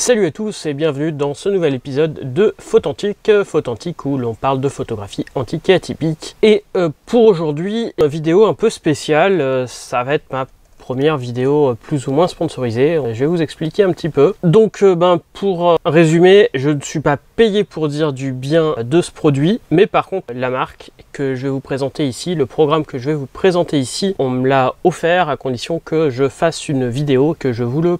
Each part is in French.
Salut à tous et bienvenue dans ce nouvel épisode de Photantique, Photantique où l'on parle de photographie antique et atypique. Et euh, pour aujourd'hui, une vidéo un peu spéciale, euh, ça va être ma première vidéo euh, plus ou moins sponsorisée. Je vais vous expliquer un petit peu. Donc ben, pour résumer, je ne suis pas payé pour dire du bien de ce produit, mais par contre la marque que je vais vous présenter ici, le programme que je vais vous présenter ici, on me l'a offert à condition que je fasse une vidéo, que je vous le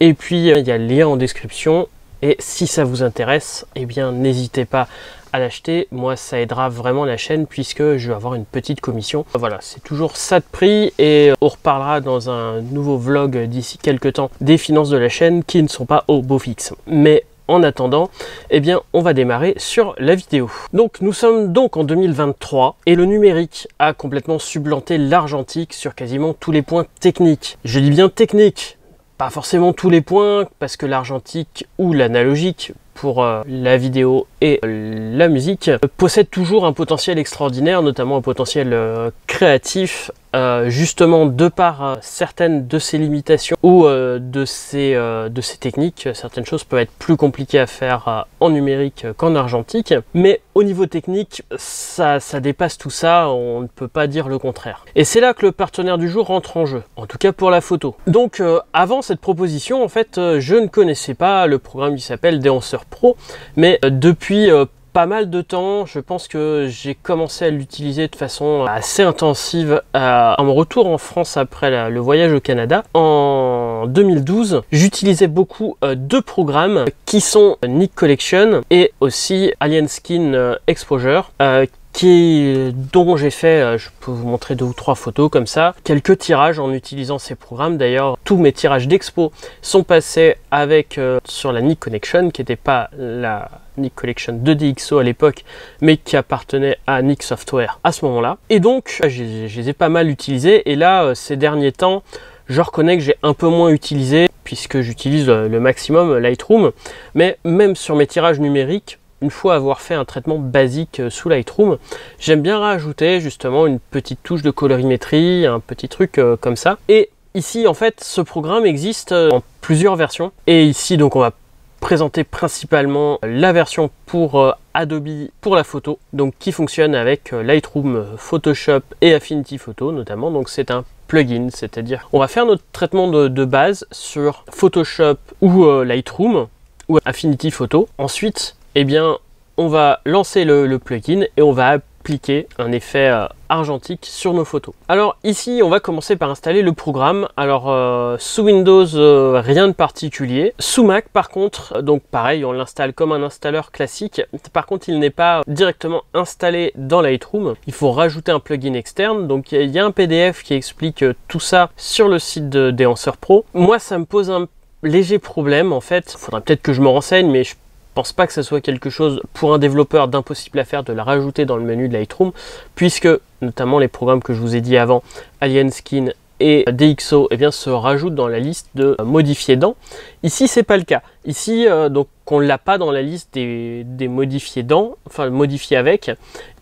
Et puis euh, il y a le lien en description. Et si ça vous intéresse, eh bien n'hésitez pas à l'acheter. Moi, ça aidera vraiment la chaîne puisque je vais avoir une petite commission. Voilà, c'est toujours ça de prix et on reparlera dans un nouveau vlog d'ici quelques temps des finances de la chaîne qui ne sont pas au beau fixe. Mais en attendant, eh bien, on va démarrer sur la vidéo. Donc, nous sommes donc en 2023 et le numérique a complètement supplanté l'argentique sur quasiment tous les points techniques. Je dis bien technique, pas forcément tous les points, parce que l'argentique ou l'analogique pour euh, la vidéo et la musique possède toujours un potentiel extraordinaire, notamment un potentiel euh, créatif euh, justement de par euh, certaines de ces limitations ou euh, de, ces techniques, certaines choses peuvent être plus compliquées à faire en numérique qu'en argentique, mais au niveau technique, ça, ça dépasse tout ça, on ne peut pas dire le contraire. Et c'est là que le partenaire du jour rentre en jeu, en tout cas pour la photo. Donc avant cette proposition, en fait, je ne connaissais pas le programme qui s'appelle Déhanceur Pro, mais depuis pas mal de temps. Je pense que j'ai commencé à l'utiliser de façon assez intensive à, mon retour en France après le voyage au Canada. En 2012, j'utilisais beaucoup euh, deux programmes qui sont Nick Collection et aussi Alien Skin euh, Exposure euh, qui, dont j'ai fait, euh, je peux vous montrer deux ou trois photos comme ça, quelques tirages en utilisant ces programmes. D'ailleurs, tous mes tirages d'expo sont passés avec euh, sur la Nick Connection, qui n'était pas la Nick Collection de DxO à l'époque, mais qui appartenait à Nick Software à ce moment-là. Et donc, je, les ai pas mal utilisés. Et là, euh, ces derniers temps, je reconnais que j'ai un peu moins utilisé puisque j'utilise le maximum Lightroom. Mais même sur mes tirages numériques, une fois avoir fait un traitement basique euh, sous Lightroom, j'aime bien rajouter justement une petite touche de colorimétrie, un petit truc euh, comme ça. Et ici, en fait, ce programme existe euh, en plusieurs versions. Et ici, donc, on va présenter principalement la version pour Adobe pour la photo, donc qui fonctionne avec Lightroom, Photoshop et Affinity Photo notamment. Donc c'est un plugin, c'est-à-dire on va faire notre traitement de, de base sur Photoshop ou Lightroom ou Affinity Photo. Ensuite, eh bien, on va lancer le, plugin et on va appliquer un effet euh, argentique sur nos photos. Alors ici, on va commencer par installer le programme. Alors euh, sous Windows, euh, rien de particulier. Sous Mac, par contre, donc pareil, on l'installe comme un installeur classique. Par contre, il n'est pas directement installé dans Lightroom. Il faut rajouter un plugin externe. Donc il y a un PDF qui explique tout ça sur le site de Pro. Moi, ça me pose un léger problème en fait. Il faudra peut-être que je me renseigne, mais je pense pas que ce soit quelque chose pour un développeur d'impossible à faire de la rajouter dans le menu de Lightroom, puisque notamment les programmes que je vous ai dit avant, Alien Skin et DxO eh bien, se rajoutent dans la liste de modifiés dans. Ici, c'est pas le cas. Ici, euh, donc, on l'a pas dans la liste des, modifiés dans, enfin modifiés avec.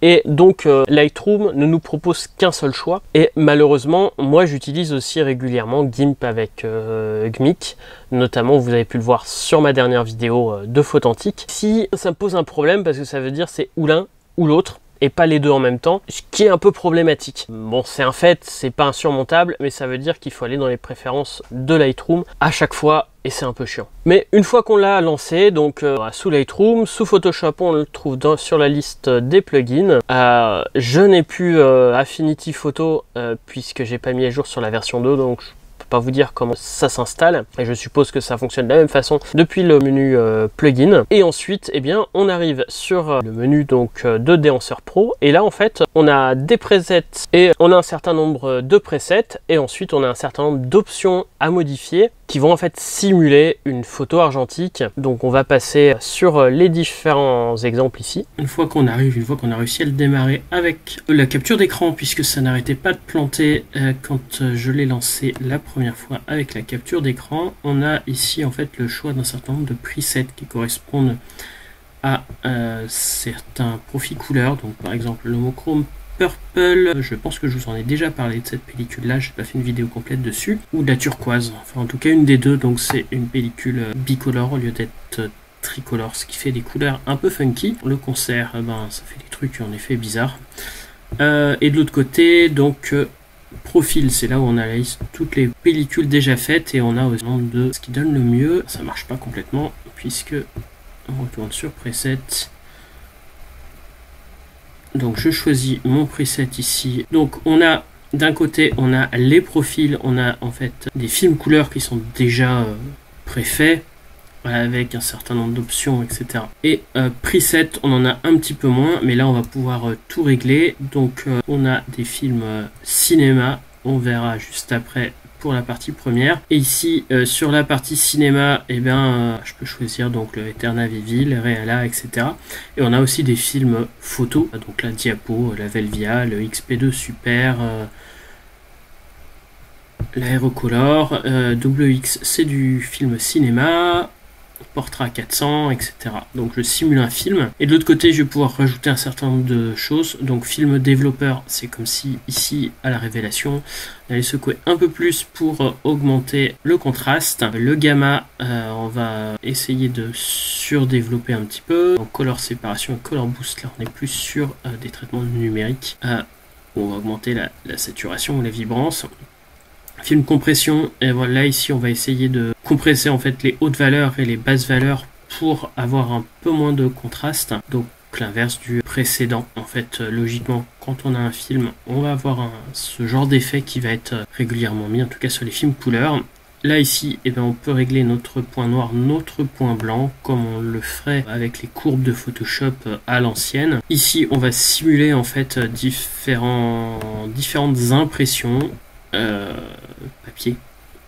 Et donc, euh, Lightroom ne nous propose qu'un seul choix. Et malheureusement, moi, j'utilise aussi régulièrement GIMP avec euh, GMIC. Notamment, vous avez pu le voir sur ma dernière vidéo de Photantique. Si ça me pose un problème, parce que ça veut dire c'est ou l'un ou l'autre et pas les deux en même temps, ce qui est un peu problématique. Bon, c'est un fait, c'est pas insurmontable, mais ça veut dire qu'il faut aller dans les préférences de Lightroom à chaque fois et c'est un peu chiant. Mais une fois qu'on l'a lancé, donc euh, sous Lightroom, sous Photoshop, on le trouve sur la liste des plugins. Euh, je n'ai plus euh, Affinity Photo puisque j'ai pas mis à jour sur la version 2, donc pas vous dire comment ça s'installe. Et je suppose que ça fonctionne de la même façon depuis le menu plugin. Et ensuite eh bien on arrive sur le menu donc de Déhanceur Pro. Et là en fait on a des presets et on a un certain nombre de presets. Et ensuite on a un certain nombre d'options à modifier qui vont en fait simuler une photo argentique. Donc on va passer sur les différents exemples ici. Une fois qu'on arrive, une fois qu'on a réussi à le démarrer avec la capture d'écran, puisque ça n'arrêtait pas de planter euh, quand euh, je l'ai lancé la première fois avec la capture d'écran, on a ici en fait le choix d'un certain nombre de presets qui correspondent à euh, certains profils couleurs. Donc par exemple le monochrome Purple, je pense que je vous en ai déjà parlé de cette pellicule là, j'ai pas fait une vidéo complète dessus, ou la turquoise, enfin en tout cas une des deux, donc c'est une pellicule bicolore au lieu d'être tricolore, ce qui fait des couleurs un peu funky. Le concert, eh ben, ça fait des trucs en effet bizarres. Euh, et de l'autre côté, donc euh, profil, c'est là où on analyse toutes les pellicules déjà faites et on a aussi ce qui donne le mieux. Ça marche pas complètement puisque on retourne sur preset. Donc je choisis mon preset ici. Donc on a d'un côté on a les profils, on a en fait des films couleurs qui sont déjà euh, préfaits avec un certain nombre d'options, etc. Et euh, preset, on en a un petit peu moins, mais là on va pouvoir euh, tout régler. Donc euh, on a des films cinéma, on verra juste après la partie première. Et ici, sur la partie cinéma, eh bien, je peux choisir donc le Eterna Vivi, Reala, etc. Et on a aussi des films photos, donc la Diapo, la Velvia, le XP2 Super, l'aérocolor, WX c'est du film cinéma, portrait 400, etc. Donc je simule un film. Et de l'autre côté, je vais pouvoir rajouter un certain nombre de choses. Donc film développeur, c'est comme si ici, à la révélation, on allait secouer un peu plus pour augmenter le contraste. Le gamma, euh, on va essayer de surdévelopper un petit peu. En color séparation color boost, là on est plus sur euh, des traitements numériques. Euh, on va augmenter la saturation ou la vibrance film compression et voilà ici on va essayer de compresser en fait les hautes valeurs et les basses valeurs pour avoir un peu moins de contraste. Donc l'inverse du précédent. En fait logiquement quand on a un film on va avoir ce genre d'effet qui va être régulièrement mis en tout cas sur les films couleurs. Là ici, eh bien, on peut régler notre point noir, notre point blanc, comme on le ferait avec les courbes de Photoshop à l'ancienne. Ici, on va simuler en fait différents, différentes impressions euh, papier.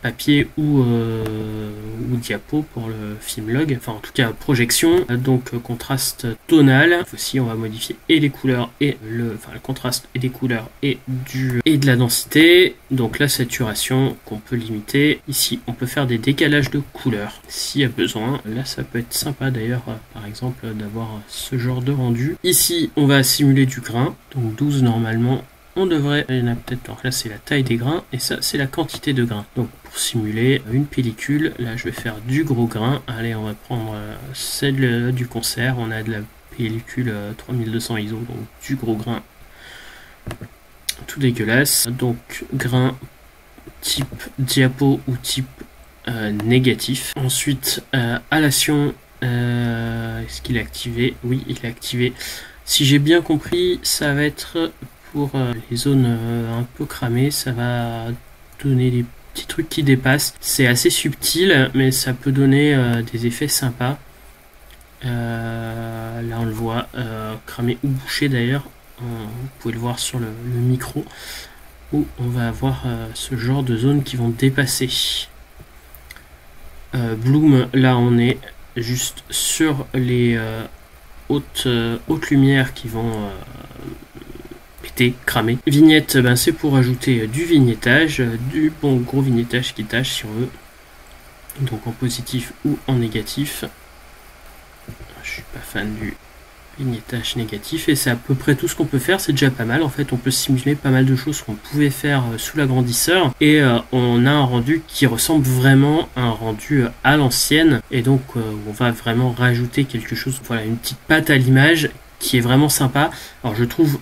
Papier ou, euh, ou diapo pour le film log, enfin en tout cas projection, donc contraste tonal, aussi on va modifier et les couleurs et le, enfin, le contraste et des couleurs et, du, et de la densité, donc la saturation qu'on peut limiter, ici on peut faire des décalages de couleurs s'il y a besoin, là ça peut être sympa d'ailleurs par exemple d'avoir ce genre de rendu, ici on va simuler du grain, donc 12 normalement on devrait, il y en a peut-être, donc là c'est la taille des grains, et ça c'est la quantité de grains. Donc pour simuler une pellicule, là je vais faire du gros grain, allez on va prendre euh, celle du concert, on a de la pellicule 3200 euh, ISO, donc du gros grain, tout dégueulasse, donc grain type diapo ou type euh, négatif. Ensuite, euh, halation, est-ce qu'il est activé? Oui, il est activé. Si j'ai bien compris, ça va être euh, les zones euh, un peu cramées, ça va donner des petits trucs qui dépassent. C'est assez subtil, mais ça peut donner euh, des effets sympas. là on le voit, cramé ou bouché d'ailleurs. Vous pouvez le voir sur le, micro où on va avoir ce genre de zones qui vont dépasser. Bloom, là on est juste sur les hautes, hautes lumières qui vont cramé. Vignette, ben, c'est pour ajouter du vignettage, du bon gros vignettage qui tâche si on veut. Donc en positif ou en négatif. Je suis pas fan du vignettage négatif et c'est à peu près tout ce qu'on peut faire, c'est déjà pas mal en fait, on peut simuler pas mal de choses qu'on pouvait faire euh, sous l'agrandisseur et euh, on a un rendu qui ressemble vraiment à un rendu euh, à l'ancienne et donc on va vraiment rajouter quelque chose, voilà une petite patte à l'image qui est vraiment sympa. Alors je trouve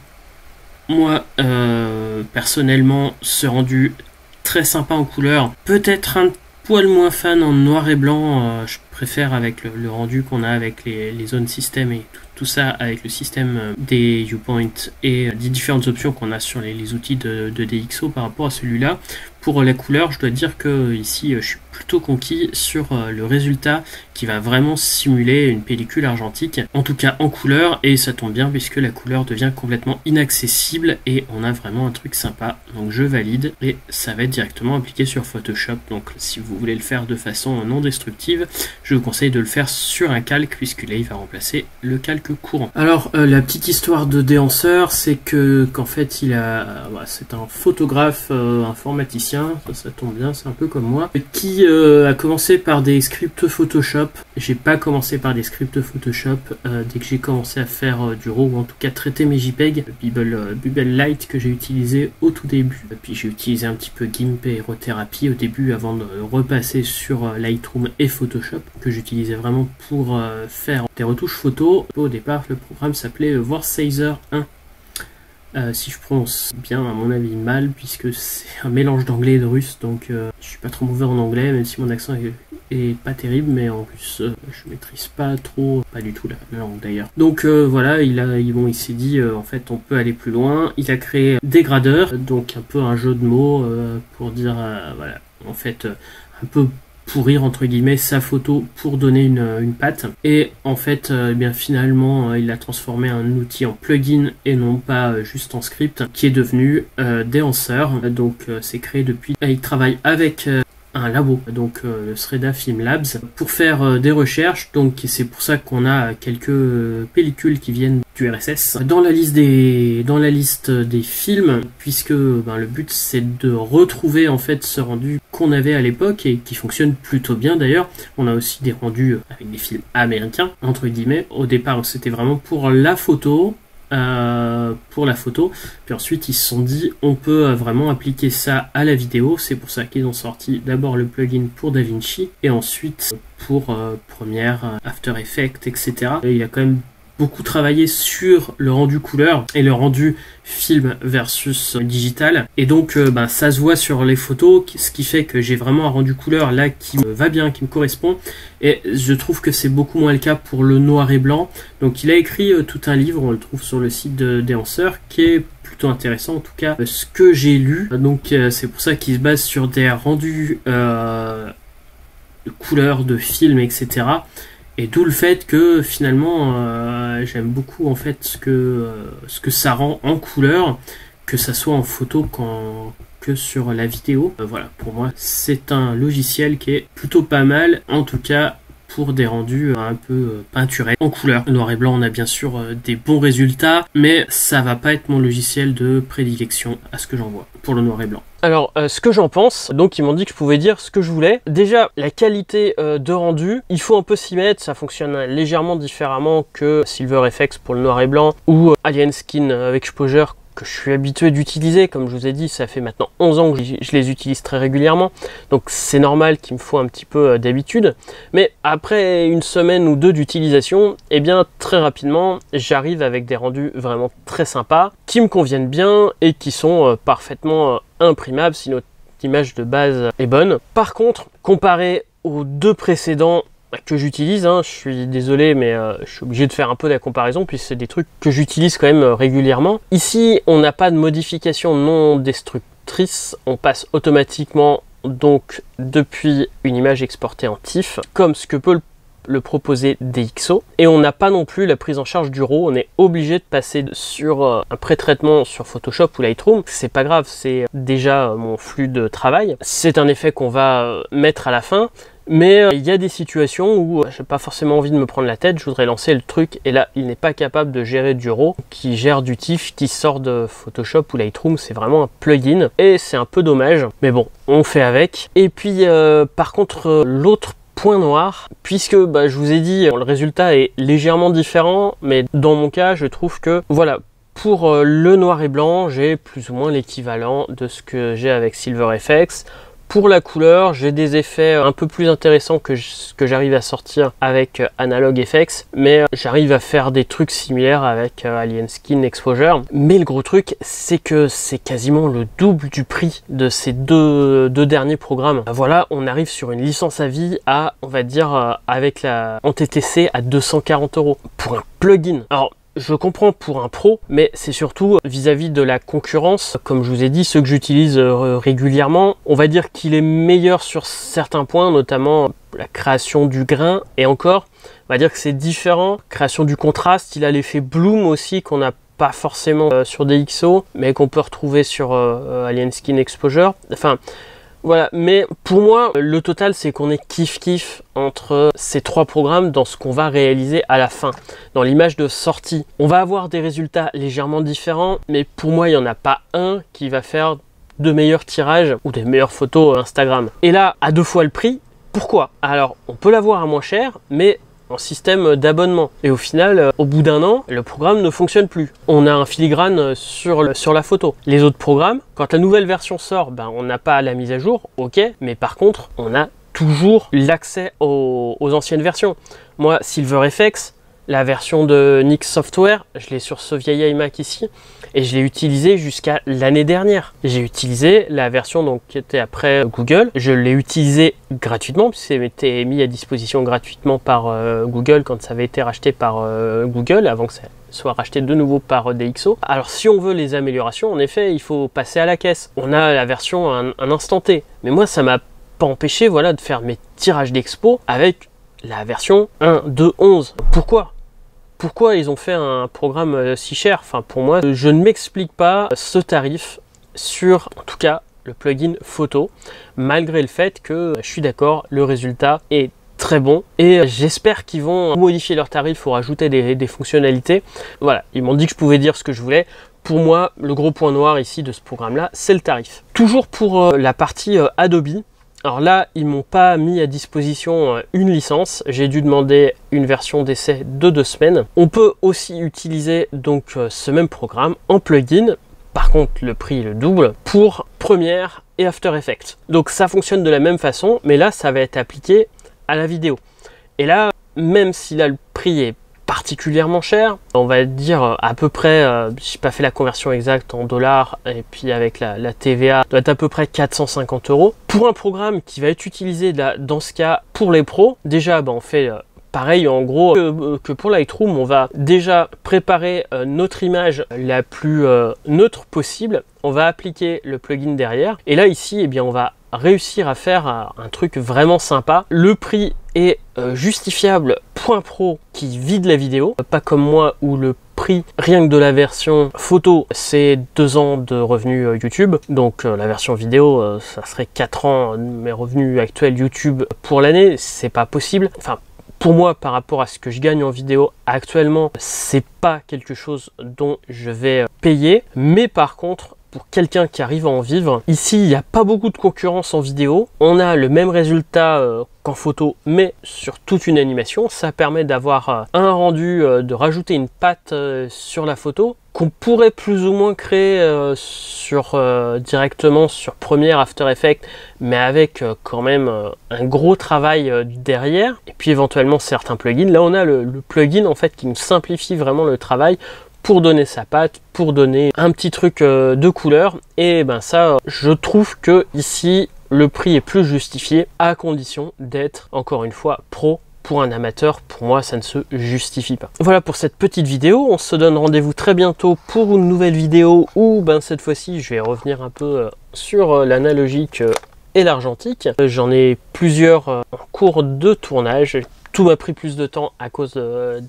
moi, euh, personnellement, ce rendu très sympa en couleur. Peut-être un poil moins fan en noir et blanc. Euh, je préfère avec le, rendu qu'on a avec les, zones système et tout, ça avec le système euh, des viewpoints et des différentes options qu'on a sur les, outils de, DxO par rapport à celui-là. Pour la couleur, je dois dire que ici, je suis plutôt conquis sur euh, le résultat qui va vraiment simuler une pellicule argentique, en tout cas en couleur, et ça tombe bien puisque la couleur devient complètement inaccessible et on a vraiment un truc sympa. Donc je valide et ça va être directement appliqué sur Photoshop. Donc si vous voulez le faire de façon non destructive, je vous conseille de le faire sur un calque puisque là il va remplacer le calque courants. Alors la petite histoire de Déhanceur, c'est que qu'en fait il a, bah, c'est un photographe informaticien, ça, ça tombe bien, c'est un peu comme moi, qui a commencé par des scripts Photoshop. J'ai pas commencé par des scripts Photoshop dès que j'ai commencé à faire du RAW ou en tout cas traiter mes JPEG, le Bubble, Bubble Light que j'ai utilisé au tout début. Puis j'ai utilisé un petit peu GIMP et au début avant de repasser sur Lightroom et Photoshop que j'utilisais vraiment pour euh, faire des retouches photos. Au départ, le programme s'appelait Warsazer 1. Euh, si je prononce bien, à mon avis, mal, puisque c'est un mélange d'anglais et de russe, donc euh, je suis pas trop mauvais en anglais, même si mon accent est, pas terrible, mais en plus, je maîtrise pas trop, pas du tout la, langue d'ailleurs. Donc voilà, il a, bon, il s'est dit, en fait, on peut aller plus loin. Il a créé Dégradeur, donc un peu un jeu de mots pour dire, voilà, en fait, un peu pourrir entre guillemets sa photo pour donner une, une patte. Et en fait euh, eh bien finalement euh, il a transformé un outil en plugin et non pas euh, juste en script qui est devenu Déhanceur donc c'est créé depuis. Il travaille avec un labo, donc le Sreda Film Labs, pour faire des recherches. Donc c'est pour ça qu'on a quelques pellicules qui viennent du RSS dans la liste des dans la liste des films, puisque ben, le but c'est de retrouver en fait ce rendu qu'on avait à l'époque et qui fonctionne plutôt bien d'ailleurs. On a aussi des rendus avec des films américains, entre guillemets. Au départ, c'était vraiment pour la photo, euh, pour la photo. Puis ensuite, ils se sont dit, on peut vraiment appliquer ça à la vidéo. C'est pour ça qu'ils ont sorti d'abord le plugin pour DaVinci et ensuite pour euh, Premiere, euh, After Effects, etc. il a quand même beaucoup travaillé sur le rendu couleur et le rendu film versus digital. Et donc, euh, bah, ça se voit sur les photos, ce qui fait que j'ai vraiment un rendu couleur là qui me va bien, qui me correspond. Et je trouve que c'est beaucoup moins le cas pour le noir et blanc. Donc, il a écrit euh, tout un livre, on le trouve sur le site de Déhanceur, qui est plutôt intéressant en tout cas euh, ce que j'ai lu donc c'est pour ça qu'il se base sur des rendus de couleurs de films etc et d'où le fait que finalement euh, j'aime beaucoup en fait ce que, euh, ce que ça rend en couleur, que ça soit en photo qu'en, que sur la vidéo. Euh, voilà, pour moi c'est un logiciel qui est plutôt pas mal, en tout cas pour des rendus un peu peinturés en couleur. Noir et blanc, on a bien sûr des bons résultats, mais ça va pas être mon logiciel de prédilection à ce que j'en vois pour le noir et blanc. Alors, euh, ce que j'en pense, donc ils m'ont dit que je pouvais dire ce que je voulais. Déjà, la qualité euh, de rendu, il faut un peu s'y mettre, ça fonctionne légèrement différemment que Silver FX pour le noir et blanc ou euh, Alien Skin avec exposure que je suis habitué d'utiliser, comme je vous ai dit, ça fait maintenant 11 ans que je les utilise très régulièrement, donc c'est normal qu'il me faut un petit peu d'habitude, mais après une semaine ou deux d'utilisation, eh bien très rapidement, j'arrive avec des rendus vraiment très sympas, qui me conviennent bien et qui sont parfaitement imprimable si notre image de base est bonne. Par contre, comparé aux deux précédents que j'utilise, hein, je suis désolé mais euh, je suis obligé de faire un peu de la comparaison puisque c'est des trucs que j'utilise quand même euh, régulièrement. Ici on n'a pas de modification non destructrice, on passe automatiquement donc depuis une image exportée en TIFF comme ce que peut le proposer DxO. Et on n'a pas non plus la prise en charge du RAW, on est obligé de passer sur euh, un pré-traitement sur Photoshop ou Lightroom. C'est pas grave, c'est déjà mon flux de travail. C'est un effet qu'on va mettre à la fin. Mais il y a des situations où j'ai pas forcément envie de me prendre la tête, je voudrais lancer le truc et là il n'est pas capable de gérer du RAW, qui gère du TIFF, qui sort de Photoshop ou Lightroom, c'est vraiment un plugin et c'est un peu dommage, mais bon, on fait avec. Et puis par contre l'autre point noir, puisque bah, je vous ai dit, le résultat est légèrement différent, mais dans mon cas, je trouve que, voilà, pour euh, le noir et blanc, j'ai plus ou moins l'équivalent de ce que j'ai avec Silver FX. Pour la couleur, j'ai des effets un peu plus intéressants que ce que j'arrive à sortir avec euh, Analog FX, mais euh, j'arrive à faire des trucs similaires avec euh, Alien Skin Exposure. Mais le gros truc, c'est que c'est quasiment le double du prix de ces deux, derniers programmes. Voilà, on arrive sur une licence à vie à, on va dire, avec la en TTC à 240 euros pour un plugin. Je comprends pour un pro, mais c'est surtout vis-à-vis de la concurrence. Comme je vous ai dit, ceux que j'utilise euh, régulièrement, on va dire qu'il est meilleur sur certains points, notamment la création du grain. Et encore, on va dire que c'est différent. Création du contraste, il a l'effet bloom aussi qu'on n'a pas forcément euh, sur DxO, mais qu'on peut retrouver sur euh, Alien Skin Exposure. Enfin, Voilà, mais pour moi, le total, c'est qu'on est kiff-kiff entre ces trois programmes dans ce qu'on va réaliser à la fin, dans l'image de sortie. On va avoir des résultats légèrement différents, mais pour moi, il n'y en a pas un qui va faire de meilleurs tirages ou des meilleures photos Instagram. Et là, à deux fois le prix, pourquoi? Alors, on peut l'avoir à moins cher, mais système d'abonnement. Et au final, euh, au bout d'un an, le programme ne fonctionne plus. On a un filigrane sur, sur la photo. Les autres programmes, quand la nouvelle version sort, ben, on n'a pas la mise à jour, ok, mais par contre, on a toujours l'accès aux, anciennes versions. Moi, SilverFX, la version de Nix Software, je l'ai sur ce vieil iMac ici, et je l'ai utilisé jusqu'à l'année dernière. J'ai utilisé la version donc, qui était après Google, je l'ai utilisé gratuitement, puisque été mis à disposition gratuitement par euh, Google quand ça avait été racheté par euh, Google, avant que ça soit racheté de nouveau par DxO. Alors si on veut les améliorations, en effet, il faut passer à la caisse. On a la version un, un instant T, mais moi ça m'a pas empêché voilà, de faire mes tirages d'expo avec la version 1.2.11. Pourquoi? Pourquoi ils ont fait un programme euh, si cher Enfin, pour moi, je ne m'explique pas ce tarif sur, en tout cas, le plugin photo, malgré le fait que je suis d'accord, le résultat est très bon et j'espère qu'ils vont modifier leur tarif ou rajouter des, fonctionnalités. Voilà, ils m'ont dit que je pouvais dire ce que je voulais. Pour moi, le gros point noir ici de ce programme-là, c'est le tarif. Toujours pour euh, la partie euh, Adobe, alors là, ils m'ont pas mis à disposition euh, une licence. J'ai dû demander une version d'essai de deux semaines. On peut aussi utiliser donc euh, ce même programme en plugin. Par contre, le prix est le double pour Premiere et After Effects. Donc ça fonctionne de la même façon, mais là, ça va être appliqué à la vidéo. Et là, même si là le prix est particulièrement cher. On va dire euh, à peu près, euh, j'ai pas fait la conversion exacte en dollars et puis avec la, TVA, doit être à peu près 450 euros. Pour un programme qui va être utilisé dans ce cas pour les pros, déjà bah, on fait euh, pareil en gros que, pour Lightroom, on va déjà préparer notre image la plus neutre possible. On va appliquer le plugin derrière. Et là ici, eh bien, on va réussir à faire un truc vraiment sympa. Le prix est euh, justifiable point pro qui vide la vidéo, pas comme moi où le prix rien que de la version photo c'est deux ans de revenus euh, YouTube donc euh, la version vidéo ça serait 4 ans de mes revenus actuels YouTube pour l'année c'est pas possible enfin pour moi, par rapport à ce que je gagne en vidéo actuellement, c'est pas quelque chose dont je vais payer. Mais par contre, pour quelqu'un qui arrive à en vivre. Ici, il n'y a pas beaucoup de concurrence en vidéo. On a le même résultat euh, qu'en photo, mais sur toute une animation. Ça permet d'avoir euh, un rendu, euh, de rajouter une patte sur la photo qu'on pourrait plus ou moins créer sur, directement sur Premiere After Effects, mais avec quand même un gros travail derrière. Et puis éventuellement certains plugins. Là, on a le, le plugin en fait qui nous simplifie vraiment le travail pour donner sa patte, pour donner un petit truc euh, de couleur. Et ben ça, je trouve que ici, le prix est plus justifié à condition d'être, encore une fois, pro pour un amateur, pour moi, ça ne se justifie pas. Voilà pour cette petite vidéo. On se donne rendez-vous très bientôt pour une nouvelle vidéo où, ben, cette fois-ci, je vais revenir un peu euh, sur euh, l'analogique et l'argentique. J'en ai plusieurs en cours de tournage. Tout m'a pris plus de temps à cause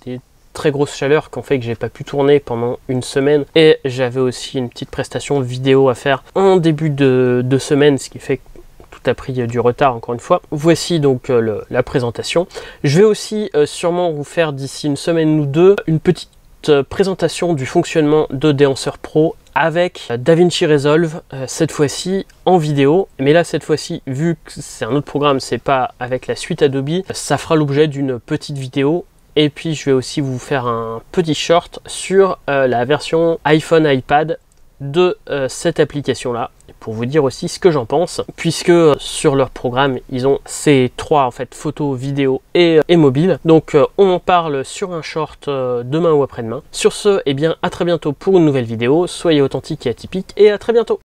des très grosse chaleur qui ont fait que j'ai pas pu tourner pendant une semaine et j'avais aussi une petite prestation vidéo à faire en début de, semaine ce qui fait que tout a pris du retard encore une fois. Voici donc euh, la présentation. Je vais aussi euh, sûrement vous faire d'ici une semaine ou deux une petite euh, présentation du fonctionnement de Déanceur Pro avec DaVinci Resolve cette fois-ci en vidéo mais là cette fois-ci vu que c'est un autre programme c'est pas avec la suite Adobe ça fera l'objet d'une petite vidéo et puis je vais aussi vous faire un petit short sur euh, la version iPhone iPad de euh, cette application là pour vous dire aussi ce que j'en pense puisque euh, sur leur programme ils ont ces trois en fait photos vidéo et, et mobile donc on en parle sur un short demain ou après-demain. Sur ce et eh bien à très bientôt pour une nouvelle vidéo. Soyez authentiques et atypiques et à très bientôt